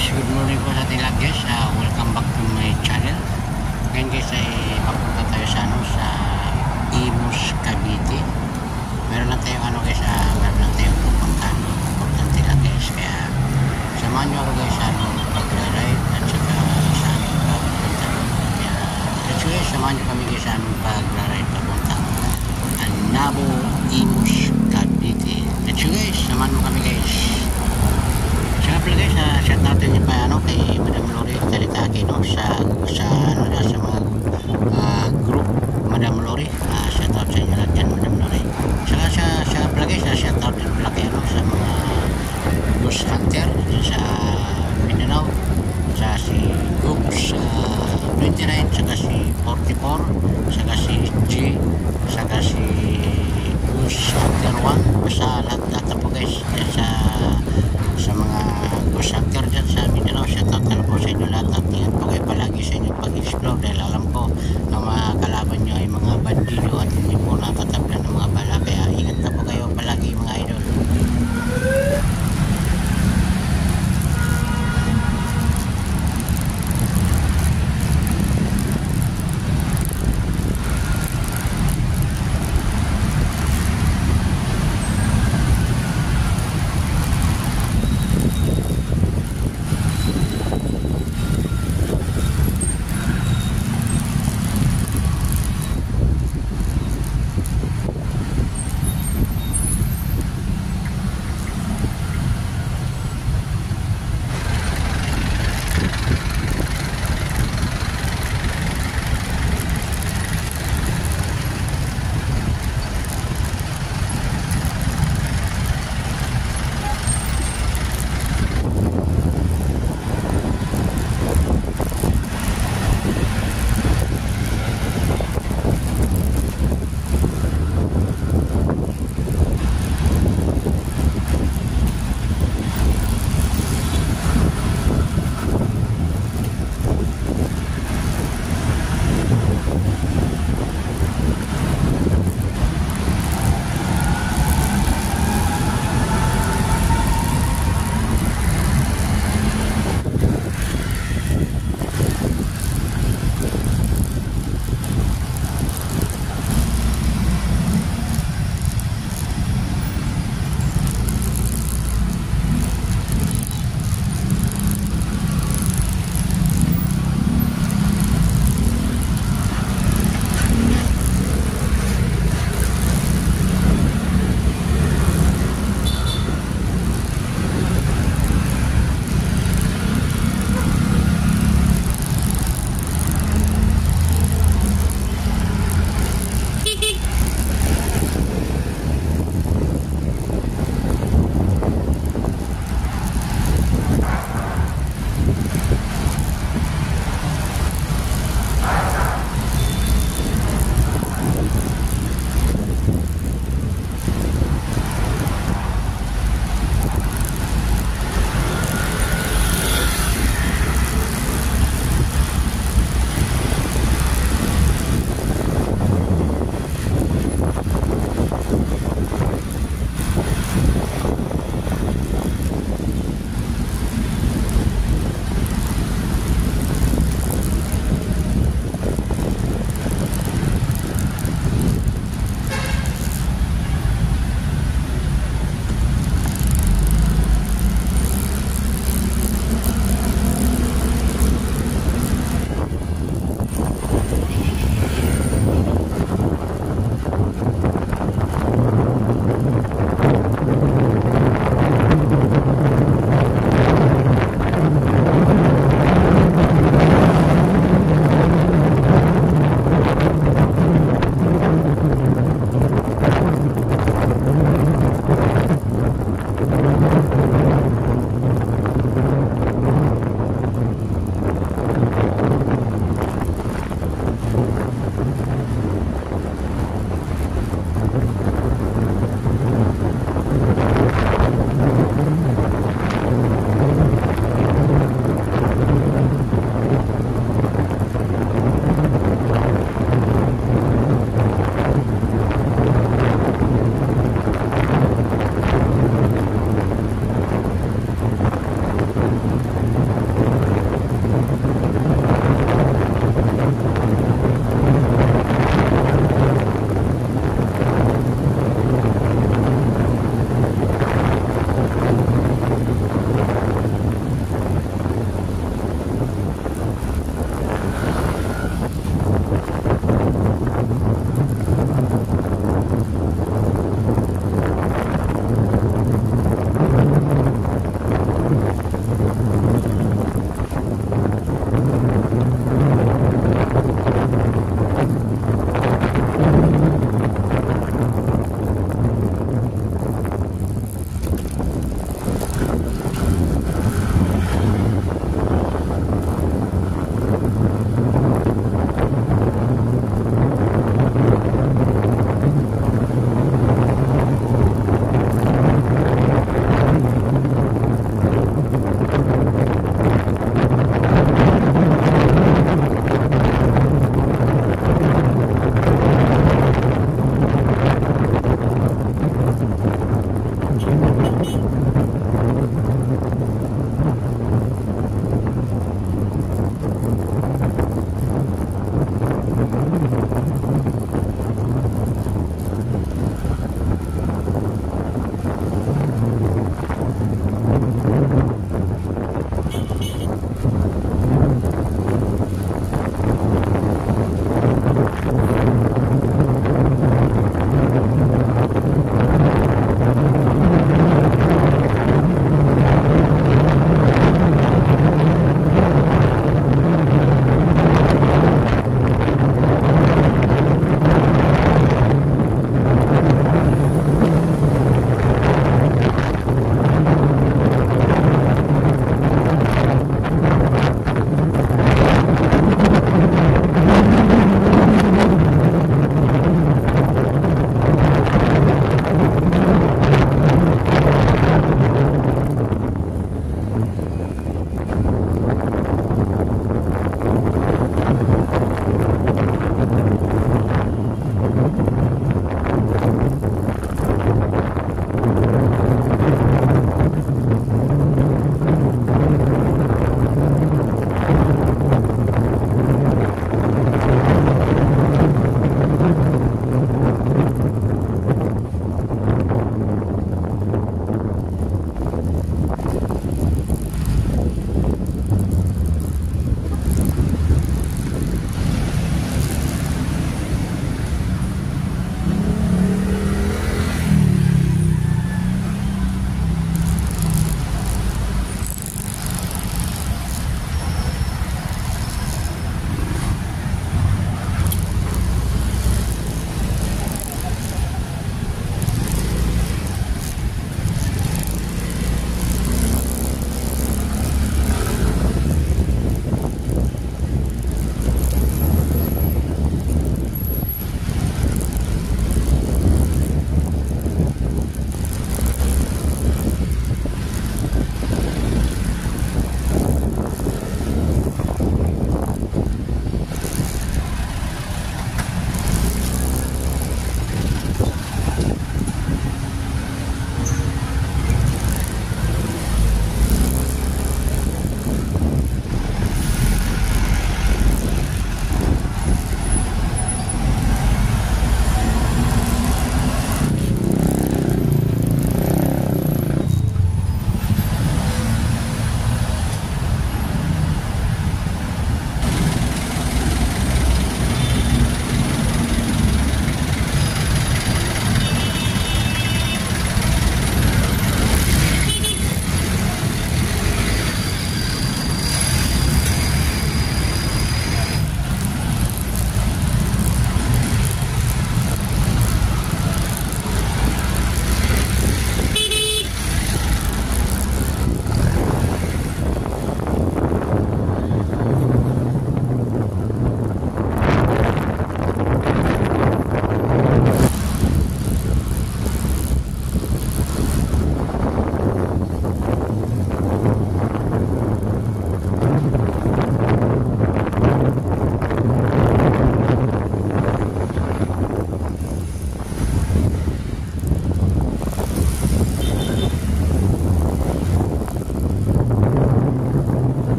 guys, good morning po sa ating lahat guys. Uh, welcome back to my channel. Ngayon guys ay papunta tayo sa ano sa Imus Cavite. Meron lang tayong ano guys, uh, meron lang tayong pupuntahan. Importante lang guys. Kaya samahan nyo ako guys sa ano pag-ride at saka sa ano papunta. Kaya let's go guys, samahan nyo kami guys sa ano pag-ride papunta. Anabo Imus Cavite. Let's go guys, samahan mo kami guys. Siya pala guys, uh, shout out niyo pa ano kay Madam Lori Talitaki no sa sa ano na sa mga uh, group Madam Lori. Uh, shout out sa inyo lahat yan Madam Lori. Saka sa sa pala guys, uh, shout out din pala kay ano sa mga Hunter sa Mindanao sa si Goops uh, 29 saka si 44 saka si G saka si Ghost Hunter 1 basta lahat-lahat na po guys. Sa sa mga ghost hunter dyan sa Mindanao na lang po sa inyo lahat. At ingat po kayo palagi sa inyong pag-explore dahil alam ko na mga kalaban nyo ay mga bandido at hindi po natatablan ng mga bala. Kaya ingat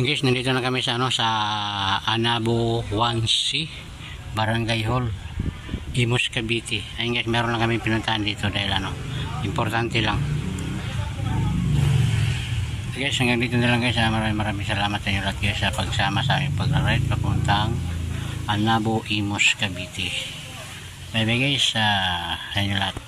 Ayun guys, nandito na kami sa ano sa Anabo 1C Barangay Hall Imus Cavite. Ayun guys, meron lang kami pinuntahan dito dahil ano, importante lang. Guys, hanggang dito na lang guys. Maraming maraming salamat sa inyo lahat guys sa pagsama sa aming pag-ride papuntang Anabo Imus Cavite. Bye bye guys. Uh, sa inyo lahat.